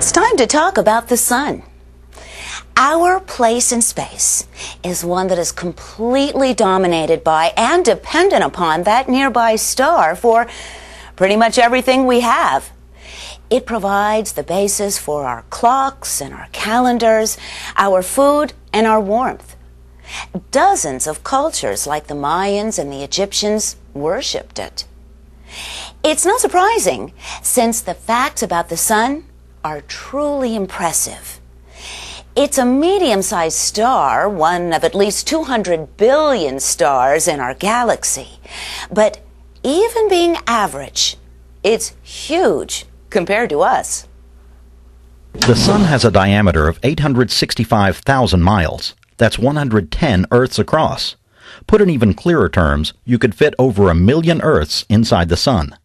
to talk about the sun. Our place in space is one that is completely dominated by and dependent upon that nearby star for pretty much everything we have. It provides the basis for our clocks and our calendars, our food and our warmth. Dozens of cultures like the Mayans and the Egyptians worshipped it. It's not surprising, since the facts about the sun are truly impressive. It's a medium sized star, one of at least 200 billion stars in our galaxy. But even being average, it's huge compared to us. The Sun has a diameter of 865,000 miles. That's 110 Earths across. Put in even clearer terms, you could fit over a million Earths inside the Sun.